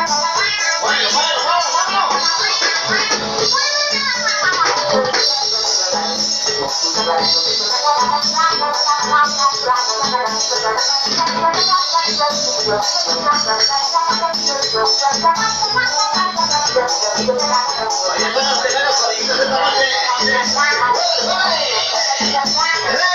Hey,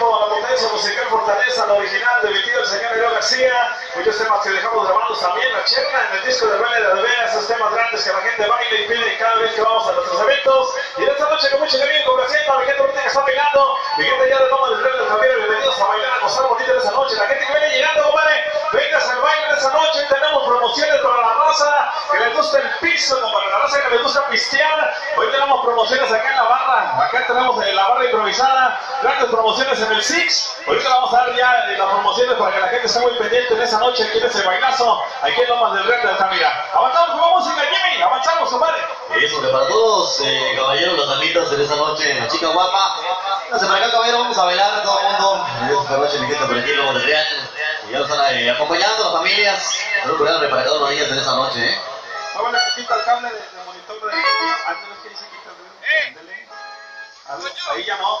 la potencia musical, fortaleza, la original de mi tío el señor Leo García. Pues Muchos temas que dejamos grabados también, la cherna en el disco de baile de Bea, esos temas grandes que la gente baila y pide cada vez que vamos a nuestros eventos. Y en esta noche con mucho cariño, con a la gente que está pegando, mi gente ya de toma del del Javier, bienvenidos a bailar, a gozar bonito de esa noche. La gente que viene llegando, compadre, venga a salvar esa noche tenemos promociones para la raza que les gusta el piso, como para la raza que les gusta pistear. Hoy tenemos promociones acá en la barra, acá tenemos eh, la barra improvisada, grandes promociones en el Six. Ahorita vamos a dar ya eh, las promociones para que la gente esté muy pendiente en esa noche, aquí en ese bailazo, aquí en Lomas del Rey de Altamira. Avanzamos con música, Jimmy, avanzamos, compadre. Eso que para todos, eh, caballeros, las damitas en esa noche, la chica guapa. No para acá, caballero, vamos a bailar todo el mundo. Esta noche, mi gente, por aquí, Lomas del Real. Y ya nos están eh, acompañando las familias. Cordiales para cada una de ellas en esta noche, ¿eh? Muévele poquito al cable de, de monitor de... Antes que dice quita el. Ándale. Ahí ya no.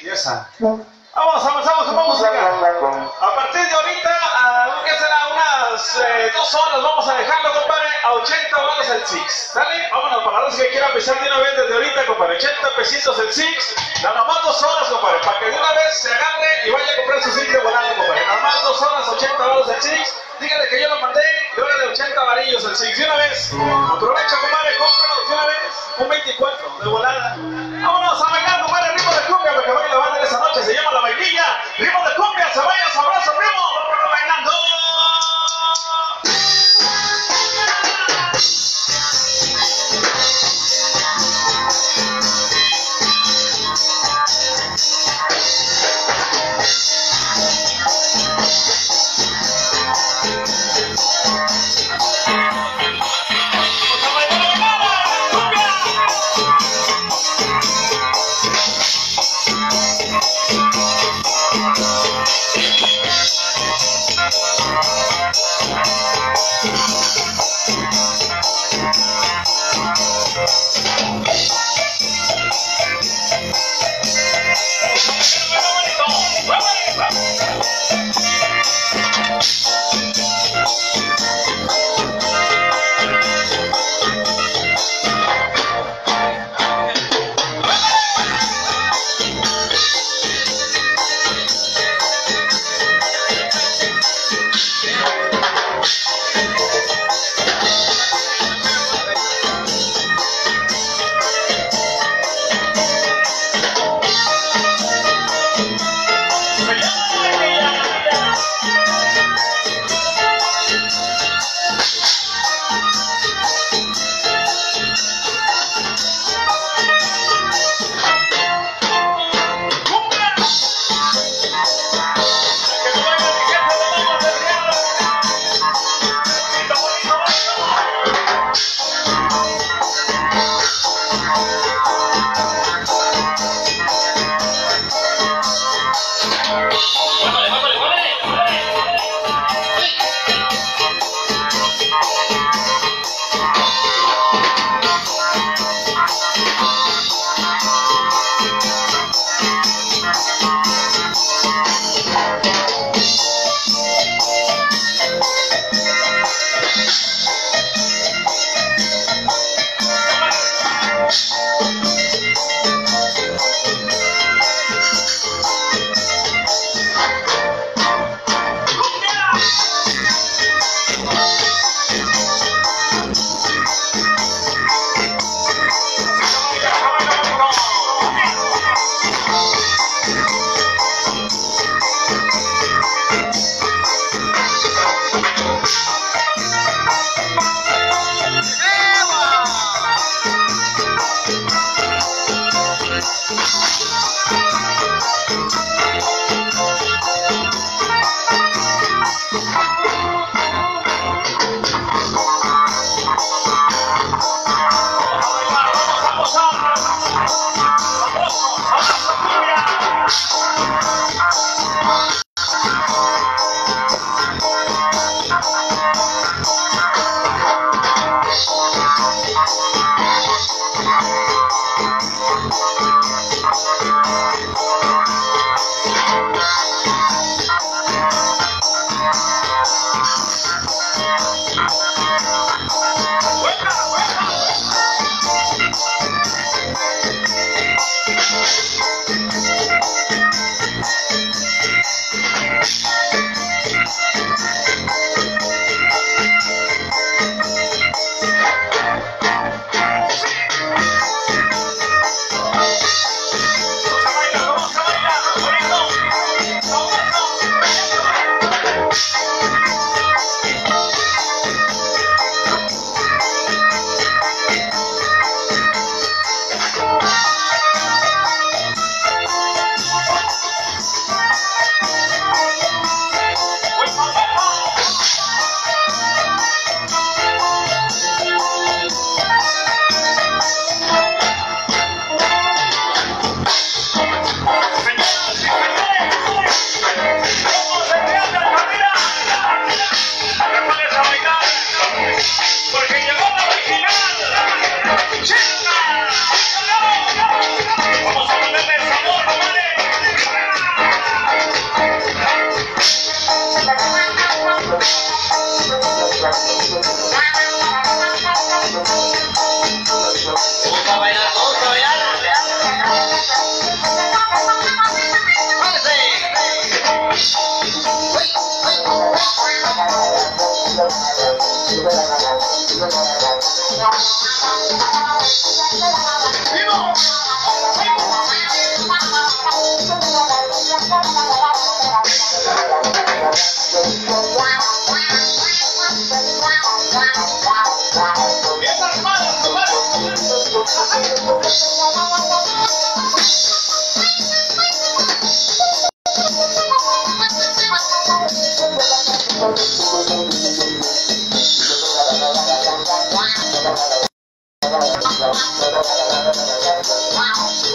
Y esa. Vamos, avanzamos con música. A partir de ahorita, a lo que será unas eh, dos horas, vamos a dejarlo, compadre, a 80 dólares el Six. ¿Sale? Vámonos para los que quieran empezar de una vez desde ahorita, compadre. 80 pesitos el Six. Nada más dos horas, compadre, para que de una vez se agarre y vaya a comprar su Six de volando, compadre. Nada más dos horas, 80 dólares el Six. Dígale que yo lo mandé y ahora de 80 varillos el Six. De una vez. Aprovecha, compadre, cómpralo de una vez. Un 24 de volada. Vámonos a bailar, compadre, ritmo de cumbia, porque baila la banda esa noche. Se llama La Vainilla. Ritmo de cumbia, se vaya sabroso, primo.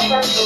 El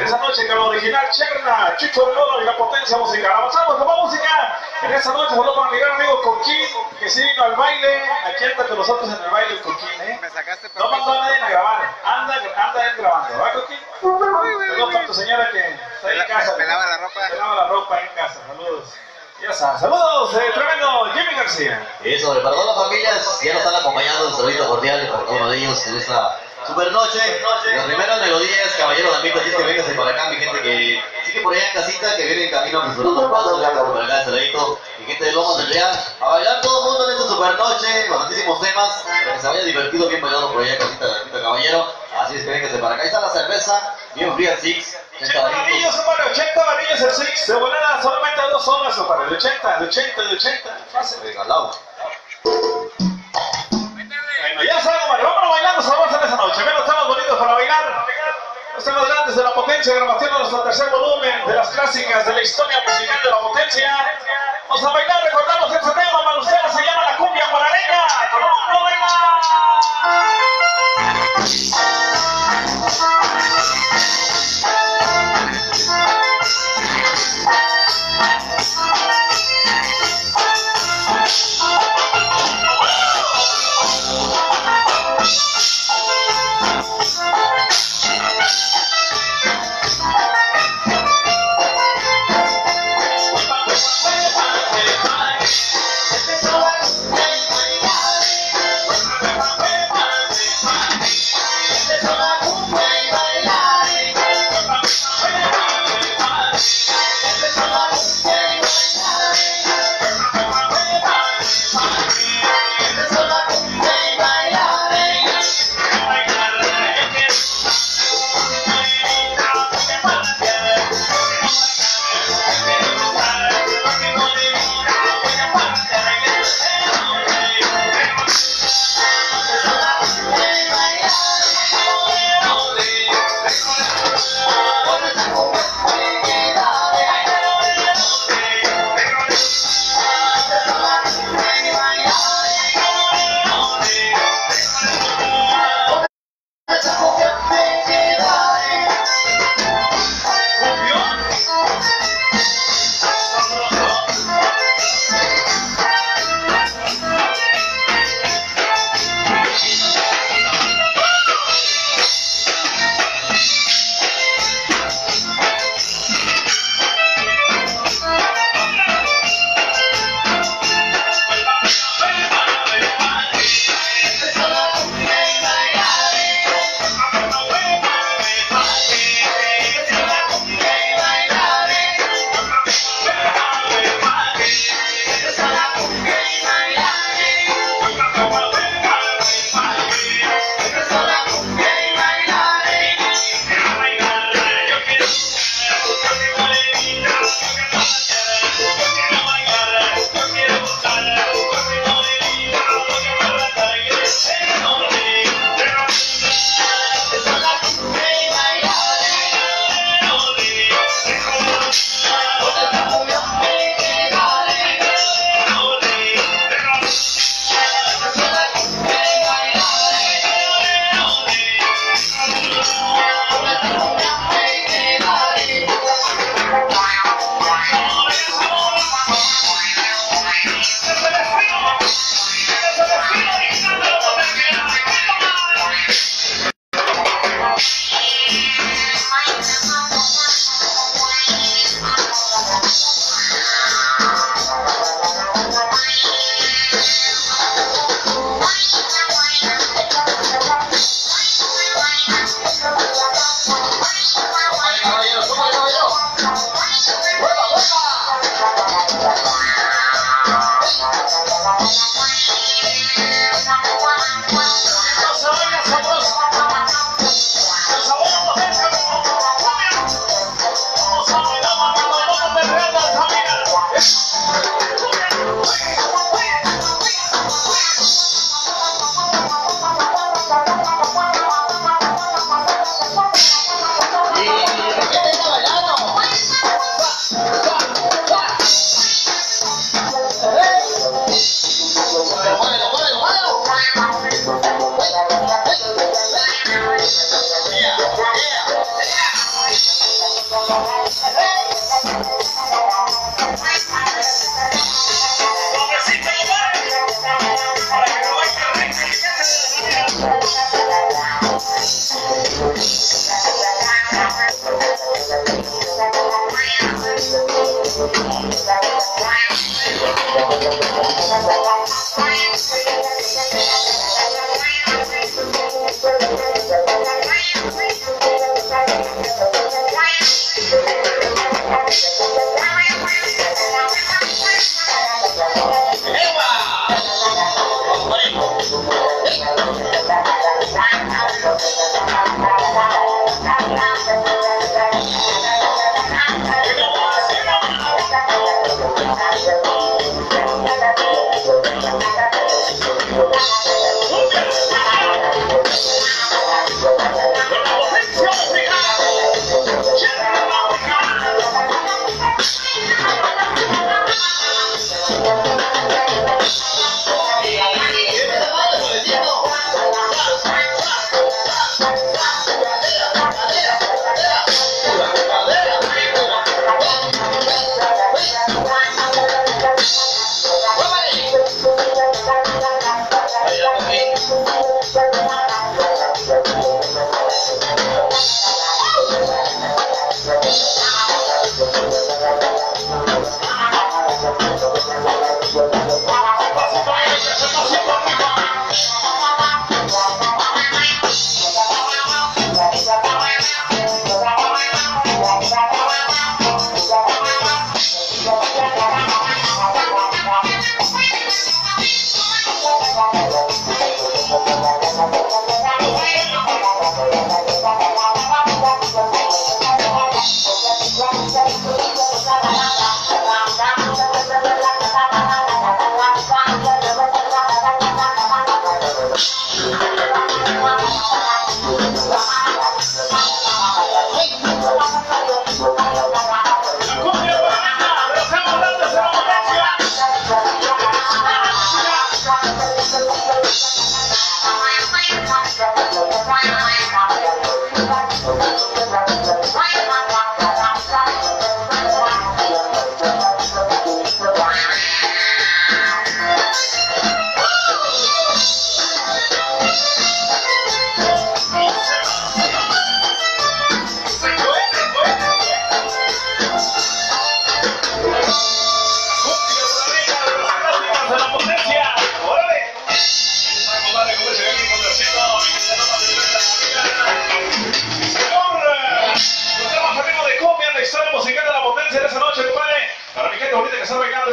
En esa noche con la original Cherna, Chucho de Loro y la potencia musical. Avanzamos con la música. En esta noche saludos para mi gran amigo Coquín, que se vino al baile. Aquí anda con nosotros en el baile el Coquín, ¿eh? Me sacaste No mandó a nadie a grabar, anda, anda él grabando, ¿verdad, Coquín? Saludos para tu señora que está ahí en casa. Me lava la ropa. Me lava la ropa en casa, saludos. Ya sabes, saludos, eh, tremendo Jimmy García. Eso, para todas las familias, ya nos están acompañando un saludo cordial para de ellos en esta super noche. Las primeras melodías, caballero de amigos, es que véngase para acá, mi gente que sigue por allá en casita, que viene en camino apresurando el paso, por acá ese ladito, mi gente de Lomas del Real, a bailar todo el mundo en esta super noche, con tantísimos temas, para que se vaya divertido, bien bailado por allá en casita, repito, caballero. Así es que véngase para acá, ahí está la cerveza, bien fría, Six. 80 varillos, compadre, 80 varillos el Six. De volada solamente dos horas, compadre. De 80, de 80, de 80. Fácil. Regalado. Bueno, ya saben, compadre, bailando sabrosos en esa noche. Temas bonitos para bailar. Los temas grandes de la potencia, grabación de nuestro tercer volumen de las clásicas de la historia musical de la potencia. Vamos a bailar, recordamos este tema, para se llama la cumbia guarareña. ¡Con baila!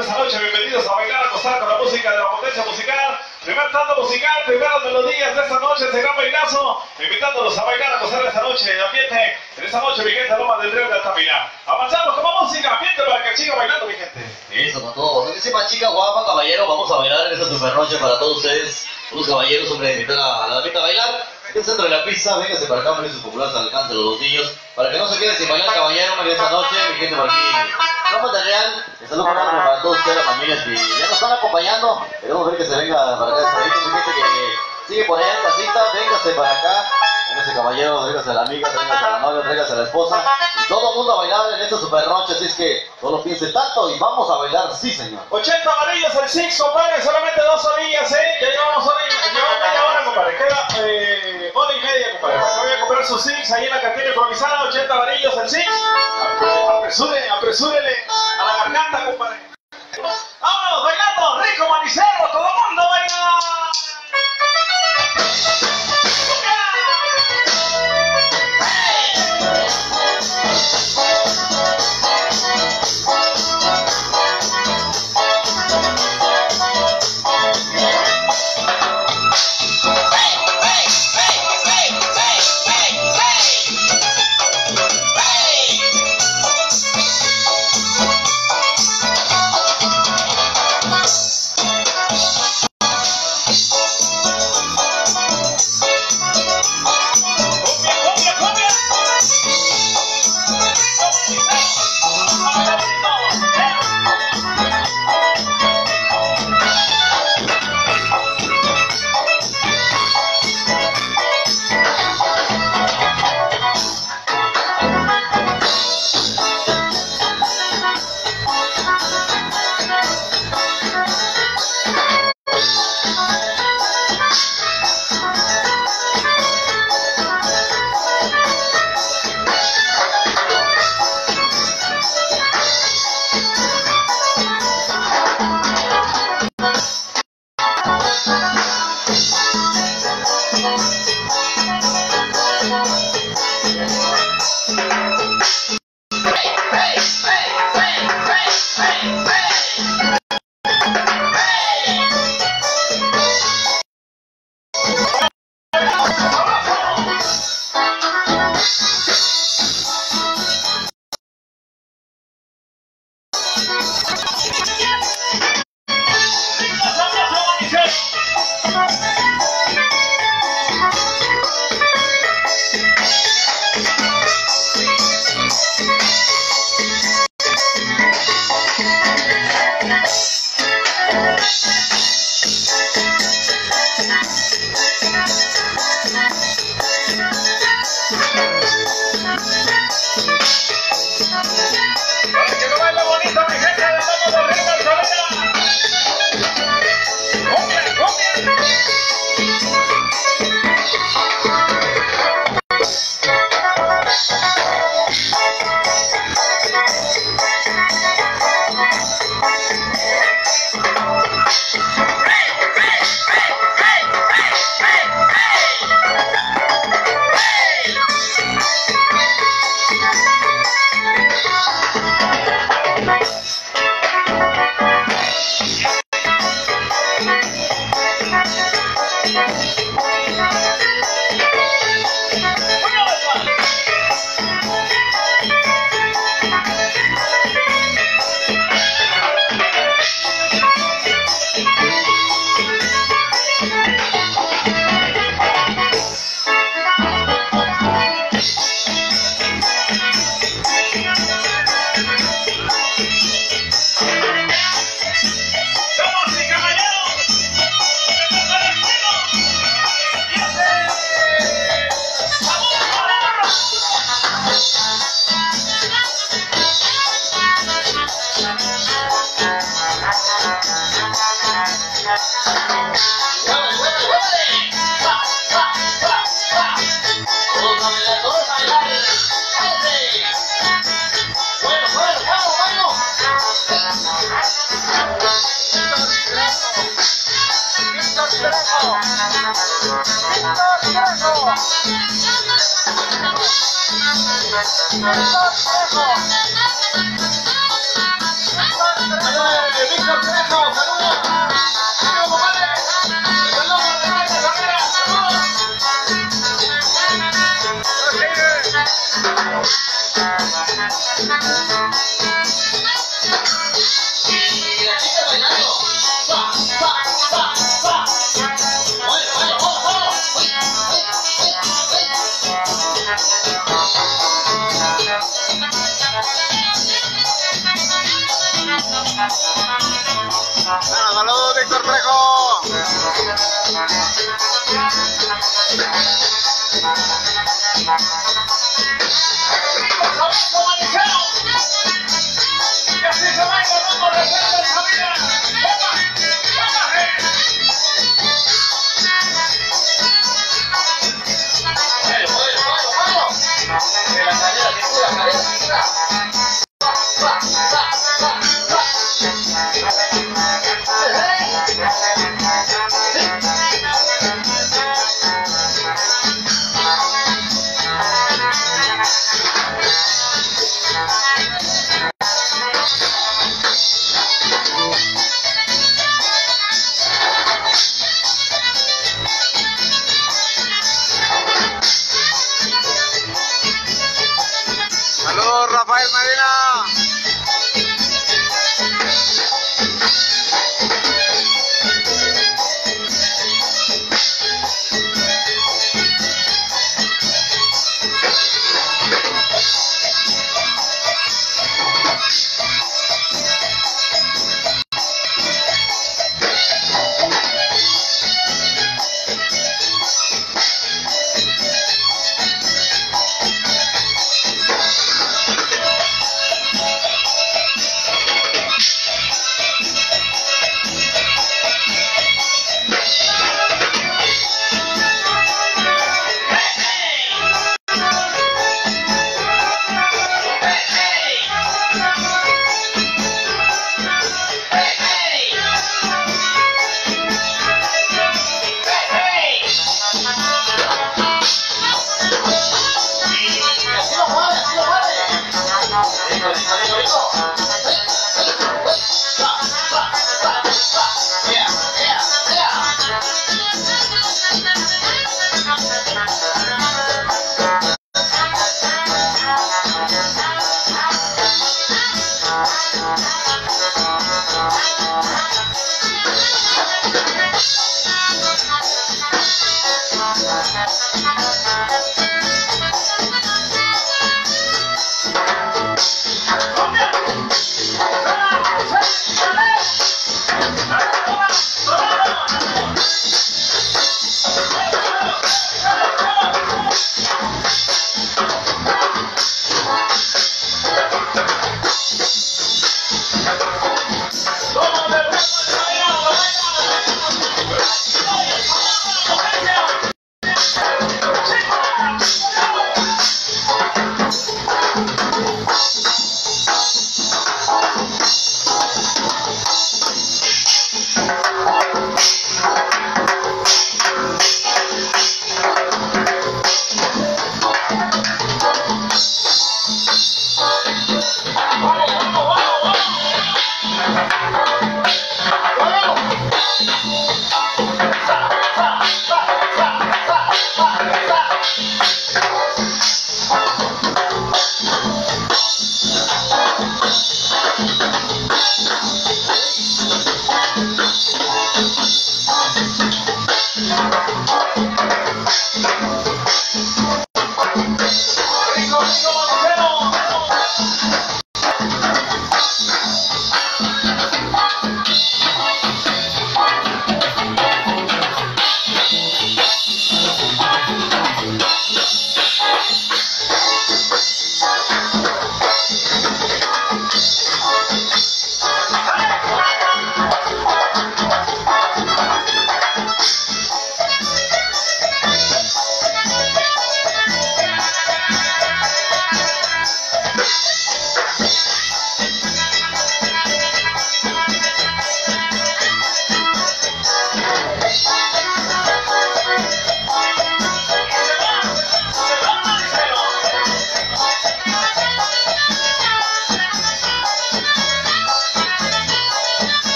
Esta noche, bienvenidos a bailar, a acostar con la música de la potencia musical. Primer tanto musical, primeras melodías de esta noche, ese gran bailazo, invitándolos a bailar, a gozar esta noche, el ambiente, en esta noche, mi gente, Loma del Río de Altamira. Avanzamos con más música, ambiente para que siga bailando, mi gente. Eso, para todos. Buenísima chica, guapa, caballero. Vamos a bailar en esta super noche para todos ustedes. Unos caballeros, hombre, invitar a la damita a bailar. El centro de la pista, véngase para acá, precios populares al alcance los niños. Para que no se queden sin bailar, caballero, hombre, esta noche. Mi gente por aquí. De Real. Les saludo para todos ustedes, las familias que ya nos están acompañando. Queremos ver que se venga para acá, mi gente que sigue por allá en casita. Véngase para acá. Véngase, caballero, véngase a la amiga, véngase a la novia, véngase a la esposa. Y todo el mundo a bailar en esta super noche. Así es que no lo piense tanto y vamos a bailar, sí, señor. 80 amarillos el Six, compadre, solamente dos orillas, ¿eh? Ya llevamos hora y llevamos media hora, compadre. Queda eh, hora y media, compadre. Vaya a comprar sus Six ahí en la cantina improvisada, 80 amarillos el Six. Apresure, apresúrele a la garganta, Víctor Trejo.